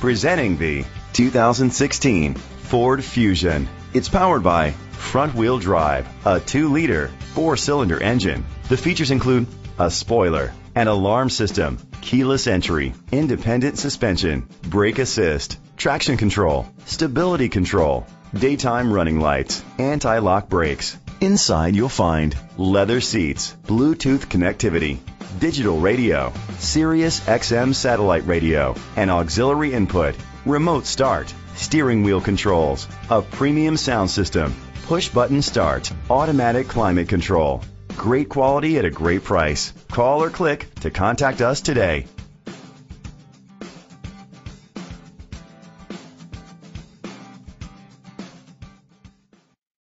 Presenting the 2016 Ford Fusion. It's powered by front wheel drive, a 2 liter, 4 cylinder engine. The features include a spoiler, an alarm system, keyless entry, independent suspension, brake assist, traction control, stability control, daytime running lights, anti lock brakes. Inside you'll find leather seats, Bluetooth connectivity, digital radio, Sirius XM satellite radio, and auxiliary input, remote start, steering wheel controls, a premium sound system, push button start, automatic climate control. Great quality at a great price. Call or click to contact us today.